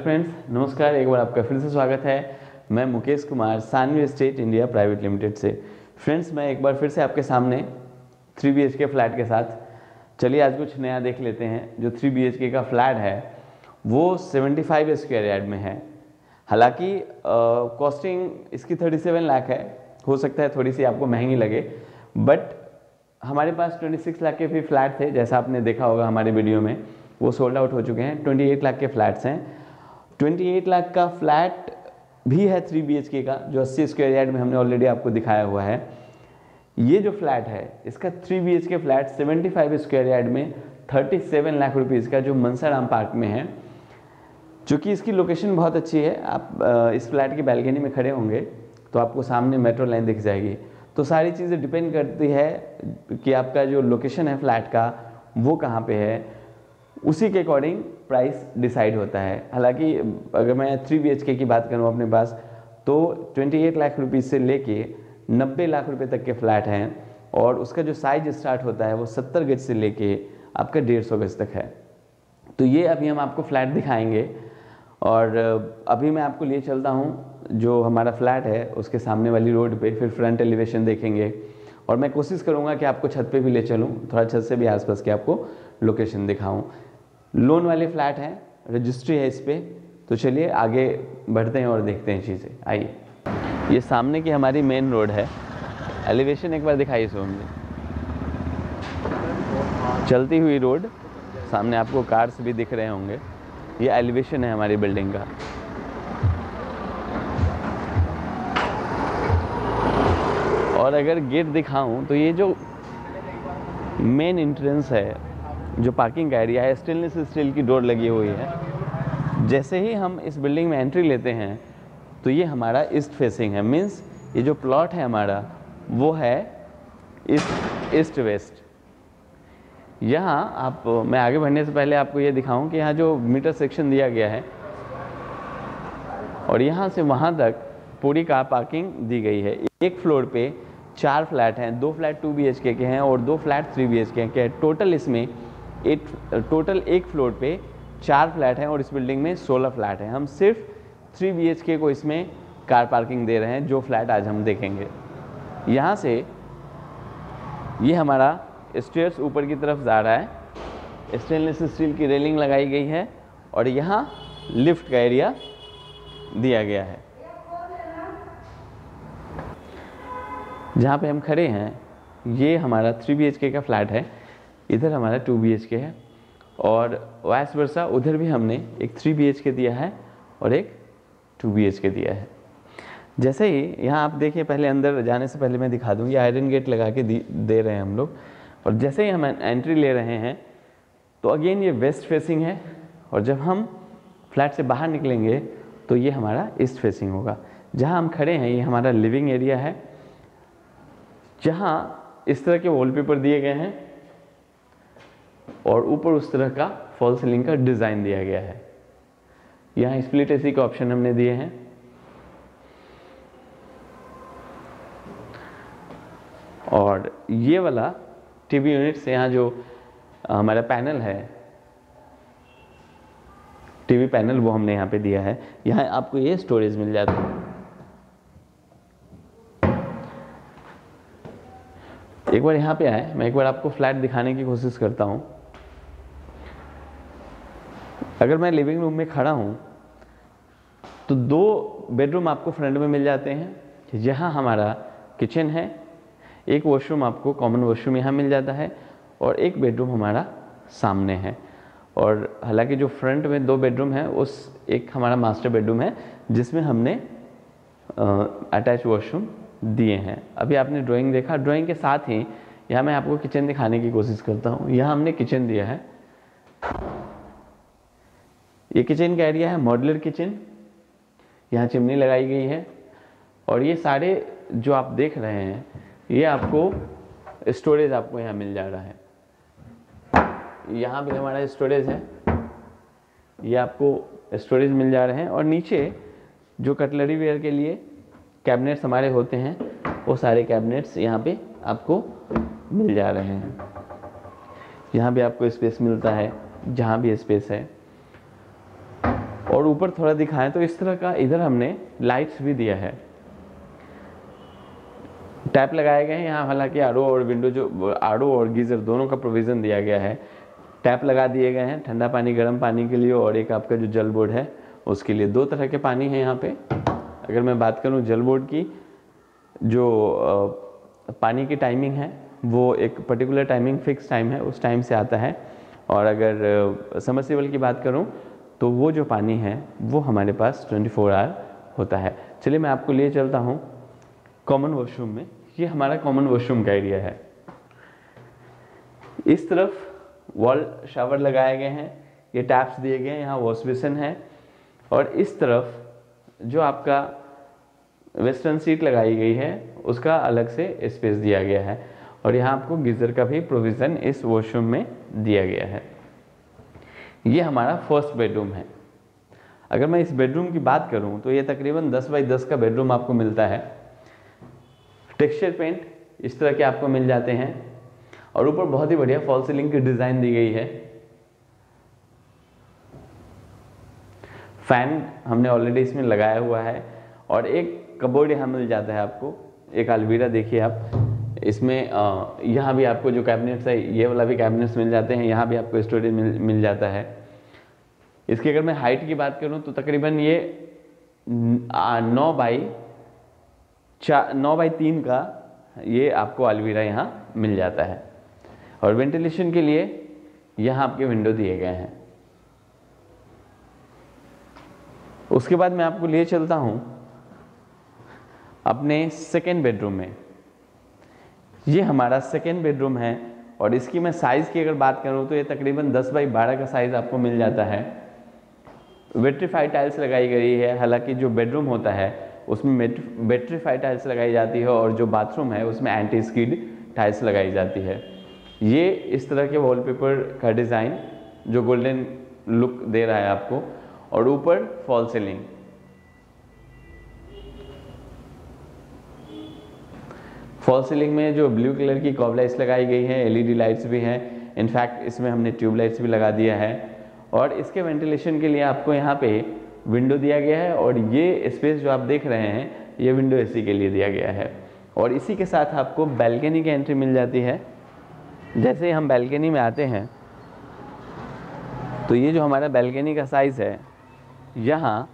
Friends नमस्कार, एक बार आपका फिर से स्वागत है। मैं Mukesh Kumar Sanvi state India private limited से। फ्रेंड्स मैं एक बार फिर से आपके सामने थ्री बी के फ्लैट के साथ। चलिए, आज कुछ नया देख लेते हैं। जो थ्री बी का फ्लैट है, वो 75 फाइव स्क्वायर यार्ड में है। हालाँकि कॉस्टिंग इसकी 37 लाख है। हो सकता है थोड़ी सी आपको महँगी लगे। बट हमारे पास 26 लाख के भी फ्लैट थे। जैसा आपने देखा होगा हमारे वीडियो में, वो सोल्ड आउट हो चुके हैं। 28 लाख के फ्लैट्स हैं। 28 लाख का फ्लैट भी है थ्री बी का, जो 80 स्क्वायर यार्ड में हमने ऑलरेडी आपको दिखाया हुआ है। ये जो फ्लैट है, इसका three B K flat 75 square yard में 37 लाख रुपीज़ का जो मनसाराम पार्क में है चूँकि इसकी लोकेशन बहुत अच्छी है। आप इस फ्लैट की बैल्कनी में खड़े होंगे तो आपको सामने मेट्रो लाइन दिख जाएगी। तो सारी चीज़ें डिपेंड करती है कि आपका जो लोकेशन है फ्लैट का, वो कहाँ पे है। उसी के अकॉर्डिंग प्राइस डिसाइड होता है। हालाँकि, अगर मैं थ्री बी की बात करूँ अपने पास तो 28 लाख रुपीज़ से लेके 90 लाख रुपए तक के फ्लैट हैं और उसका जो साइज़ स्टार्ट होता है, वो 70 गज से लेके आपका डेढ़ सौ गज तक है। तो ये अभी हम आपको फ्लैट दिखाएँगे और अभी मैं आपको लिए चलता हूँ, जो हमारा फ्लैट है, उसके सामने वाली रोड पे फिर फ्रंट एलिवेशन देखेंगे और मैं कोशिश करूँगा कि आपको छत पे भी ले चलूँ, थोड़ा छत से भी आसपास के आपको लोकेशन दिखाऊँ। लोन वाले फ्लैट हैं, रजिस्ट्री है इस पर तो चलिए आगे बढ़ते हैं और देखते हैं चीज़ें। आइए। ये सामने की हमारी मेन रोड है। एलिवेशन एक बार दिखाइए सोम जी चलती हुई रोड सामने आपको कार्स भी दिख रहे होंगे। ये एलिवेशन है हमारी बिल्डिंग का। और अगर गेट दिखाऊँ तो ये जो मेन एंट्रेंस है जो पार्किंग का एरिया है स्टेनलेस स्टील की डोर लगी हुई है, जैसे ही हम इस बिल्डिंग में एंट्री लेते हैं तो ये हमारा ईस्ट फेसिंग है। मीन्स ये जो प्लॉट है हमारा, वो है ईस्ट ईस्ट वेस्ट यहाँ आप, मैं आगे बढ़ने से पहले आपको ये दिखाऊँ कि यहाँ जो मीटर सेक्शन दिया गया है, और यहाँ से वहाँ तक पूरी कार पार्किंग दी गई है। एक फ्लोर पे चार फ्लैट हैं, दो फ्लैट टू बी के हैं और दो फ्लैट थ्री बी के हैं। टोटल इसमें एट टोटल एक फ्लोर पे चार फ्लैट हैं और इस बिल्डिंग में सोलह फ्लैट हैं। हम सिर्फ़ थ्री बी के इसमें कार पार्किंग दे रहे हैं, जो फ्लैट आज हम देखेंगे। यहाँ से ये हमारा स्टेयर्स ऊपर की तरफ़ जा रहा है। स्टेनलेस स्टील की रेलिंग लगाई गई है और यहाँ लिफ्ट का एरिया दिया गया है। जहाँ पे हम खड़े हैं, ये हमारा थ्री बी का फ्लैट है। इधर हमारा टू बी है और वाइस वर्षा उधर भी हमने एक थ्री बी दिया है और एक टू बी दिया है। जैसे ही यहाँ आप देखिए, पहले अंदर जाने से पहले मैं दिखा दूँ, ये आयरन गेट लगा के दे रहे हैं हम लोग। और जैसे ही हम एंट्री ले रहे हैं तो अगेन ये वेस्ट फेसिंग है और जब हम फ्लैट से बाहर निकलेंगे तो ये हमारा ईस्ट फेसिंग होगा। जहाँ हम खड़े हैं, ये हमारा लिविंग एरिया है। जहाँ इस तरह के वॉलपेपर दिए गए हैं और ऊपर उस तरह का फॉल सीलिंग का डिज़ाइन दिया गया है। यहाँ स्प्लिट एसी का ऑप्शन हमने दिए हैं। और ये वाला टीवी यूनिट से यहाँ जो हमारा पैनल है टीवी पैनल वो हमने यहाँ पे दिया है। यहाँ आपको ये स्टोरेज मिल जाता है। एक बार यहाँ पे आए, मैं एक बार आपको फ्लैट दिखाने की कोशिश करता हूँ। अगर मैं लिविंग रूम में खड़ा हूँ तो दो बेडरूम आपको फ्रंट में मिल जाते हैं यहाँ हमारा किचन है, एक वॉशरूम आपको कॉमन वॉशरूम यहाँ मिल जाता है, और एक बेडरूम हमारा सामने है। और हालाँकि जो फ्रंट में दो बेडरूम है, उस एक हमारा मास्टर बेडरूम है, जिसमें हमने अटैच वॉशरूम दिए हैं। अभी आपने ड्राइंग देखा। ड्राइंग के साथ ही यहाँ मैं आपको किचन दिखाने की कोशिश करता हूँ। यहाँ हमने किचन दिया है। ये किचन का एरिया है मॉडलर किचन यहाँ चिमनी लगाई गई है। और ये सारे जो आप देख रहे हैं, ये आपको स्टोरेज आपको यहाँ मिल जा रहा है। यहाँ भी हमारा स्टोरेज है। ये आपको स्टोरेज मिल जा रहे हैं। और नीचे जो कटलरी वेयर के लिए कैबिनेट्स हमारे होते हैं, वो सारे कैबिनेट्स यहाँ पे आपको मिल जा रहे हैं। यहाँ भी आपको स्पेस मिलता है, जहाँ भी स्पेस है। और ऊपर थोड़ा दिखाएँ तो इस तरह का इधर हमने लाइट्स भी दिया है। टैप लगाए गए हैं, यहाँ हालाँकि आड़ो और विंडो जो, आड़ो और गीज़र दोनों का प्रोविज़न दिया गया है। टैप लगा दिए गए हैं, ठंडा पानी, गर्म पानी के लिए और एक आपका जो जल बोर्ड है, उसके लिए दो तरह के पानी है यहाँ पे। अगर मैं बात करूँ जल बोर्ड की, जो पानी की टाइमिंग है, वो एक पर्टिकुलर टाइमिंग फिक्स टाइम है, उस टाइम से आता है। और अगर समरसीबल की बात करूँ तो वो जो पानी है, वो हमारे पास 24 फोर आवर होता है। चलिए मैं आपको लिए चलता हूँ कॉमन वॉशरूम में। ये हमारा कॉमन वॉशरूम का एरिया है। इस तरफ़ वॉल शावर लगाए गए हैं, ये टैप्स दिए गए हैं, यहाँ वॉश बेसिन है। और इस तरफ़ जो आपका वेस्टर्न सीट लगाई गई है, उसका अलग से स्पेस दिया गया है। और यहाँ आपको गीज़र का भी प्रोविज़न इस वॉशरूम में दिया गया है। ये हमारा फ़र्स्ट बेडरूम है। अगर मैं इस बेडरूम की बात करूँ तो ये तकरीबन 10 बाई 10 का बेडरूम आपको मिलता है। टेक्सचर पेंट इस तरह के आपको मिल जाते हैं। और ऊपर बहुत ही बढ़िया फॉल सीलिंग की डिज़ाइन दी गई है। फ़ैन हमने ऑलरेडी इसमें लगाया हुआ है और एक कबोर्ड यहाँ मिल जाता है आपको। एक अलवीरा देखिए आप। इसमें यहाँ भी आपको जो कैबिनेट्स है, ये वाला भी कैबिनेट्स मिल जाते हैं, यहाँ भी आपको स्टोरेज मिल मिल जाता है। इसकी अगर मैं हाइट की बात करूँ तो तकरीबन ये नौ बाई चार नौ बाई तीन का ये आपको अलवीरा यहाँ मिल जाता है। और वेंटिलेशन के लिए यहाँ आपके विंडो दिए गए हैं। उसके बाद मैं आपको लिए चलता हूँ अपने सेकेंड बेडरूम में। ये हमारा सेकेंड बेडरूम है और इसकी मैं साइज़ की अगर बात करूँ तो ये तकरीबन 10 बाई 12 का साइज़ आपको मिल जाता है। वेट्रीफाइड टाइल्स लगाई गई है, हालाँकि जो बेडरूम होता है, उसमें वेट्रीफाइड टाइल्स लगाई जाती है और जो बाथरूम है, उसमें एंटी स्किड टाइल्स लगाई जाती है। ये इस तरह के वॉलपेपर का डिज़ाइन जो गोल्डन लुक दे रहा है आपको। और ऊपर फॉल सीलिंग फॉल सीलिंग में जो ब्लू कलर की कॉब लाइट्स लगाई गई है एलईडी लाइट्स भी हैं इनफैक्ट इसमें हमने ट्यूब लाइट्स भी लगा दिया है। और इसके वेंटिलेशन के लिए आपको यहाँ पे विंडो दिया गया है और ये स्पेस जो आप देख रहे हैं, ये विंडो एसी के लिए दिया गया है। और इसी के साथ आपको बैल्कनी की एंट्री मिल जाती है। जैसे हम बैल्कनी में आते हैं तो ये जो हमारा बैल्कनी का साइज़ है यहाँ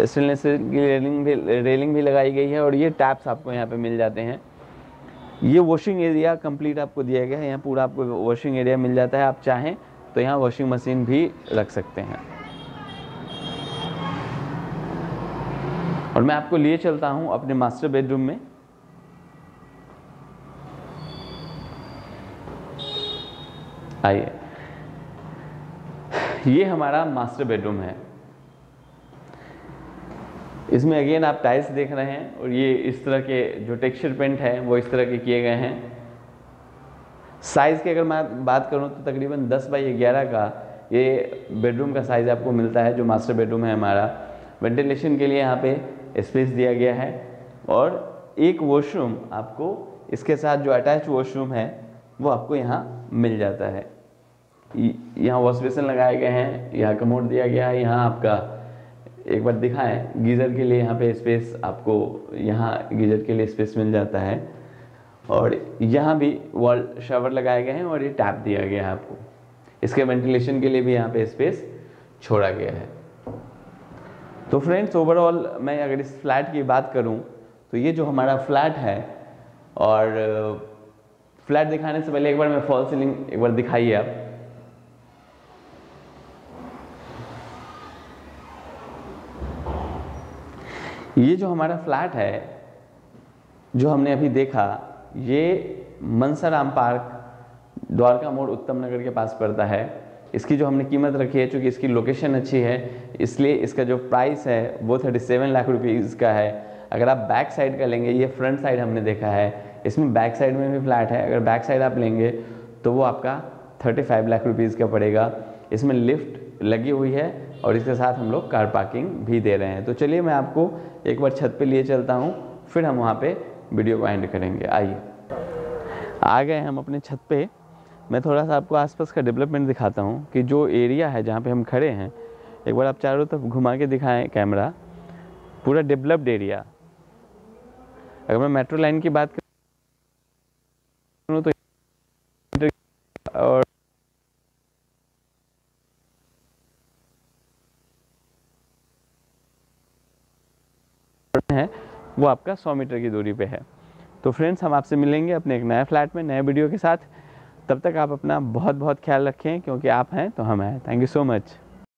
स्टेनलेस की रेलिंग भी रेलिंग भी लगाई गई है और ये टैप्स आपको यहाँ पे मिल जाते हैं। ये वॉशिंग एरिया कंप्लीट आपको दिया गया है। यहाँ पूरा आपको वॉशिंग एरिया मिल जाता है। आप चाहें तो यहाँ वॉशिंग मशीन भी रख सकते हैं। और मैं आपको लिए चलता हूँ अपने मास्टर बेडरूम में। आइए। ये हमारा मास्टर बेडरूम है। इसमें अगेन आप टाइल्स देख रहे हैं और ये इस तरह के जो टेक्सचर पेंट है, वो इस तरह के किए गए हैं। साइज़ की अगर मैं बात करूँ तो तकरीबन 10 बाई ग्यारह का ये बेडरूम का साइज़ आपको मिलता है, जो मास्टर बेडरूम है हमारा। वेंटिलेशन के लिए यहाँ पे स्पेस दिया गया है और एक वॉशरूम आपको इसके साथ जो अटैच वॉशरूम है, वो आपको यहाँ मिल जाता है। यहाँ वॉश बेसन लगाए गए हैं, यहाँ कमोड दिया गया है, यहाँ आपका एक बार दिखाएँ, गीज़र के लिए यहाँ पे स्पेस आपको यहाँ गीज़र के लिए स्पेस मिल जाता है। और यहाँ भी वॉल शावर लगाए गए हैं और ये टैप दिया गया है आपको। इसके वेंटिलेशन के लिए भी यहाँ पे स्पेस छोड़ा गया है। तो फ्रेंड्स ओवरऑल मैं अगर इस फ्लैट की बात करूँ तो ये जो हमारा फ्लैट है, और फ्लैट दिखाने से पहले एक बार मैं फॉल सीलिंग एक बार दिखाइए आप। ये जो हमारा फ्लैट है, जो हमने अभी देखा, ये मनसाराम पार्क, द्वारका मोड़ उत्तम नगर के पास पड़ता है। इसकी जो हमने कीमत रखी है, चूँकि इसकी लोकेशन अच्छी है, इसलिए इसका जो प्राइस है, वो 37 लाख रुपीज़ का है। अगर आप बैक साइड का लेंगे, ये फ्रंट साइड हमने देखा है। इसमें बैक साइड में भी फ्लैट है। अगर बैक साइड आप लेंगे तो वो आपका 35 लाख रुपीज़ का पड़ेगा। इसमें लिफ्ट लगी हुई है और इसके साथ हम लोग कार पार्किंग भी दे रहे हैं। तो चलिए मैं आपको एक बार छत पे लिए चलता हूँ, फिर हम वहाँ पे वीडियो को एंड करेंगे। आइए। आ गए हम अपने छत पे। मैं थोड़ा सा आपको आसपास का डेवलपमेंट दिखाता हूँ कि जो एरिया है जहाँ पे हम खड़े हैं, एक बार आप चारों तरफ़ घुमा के दिखाएँ कैमरा पूरा डेवलप्ड एरिया अगर मैं मेट्रो लाइन की बात करूँ तो और है वो आपका सौ मीटर की दूरी पर है। तो फ्रेंड्स हम आपसे मिलेंगे अपने एक नए फ्लैट में, नए वीडियो के साथ। तब तक आप अपना बहुत बहुत ख्याल रखें, क्योंकि आप हैं तो हम हैं। Thank you so much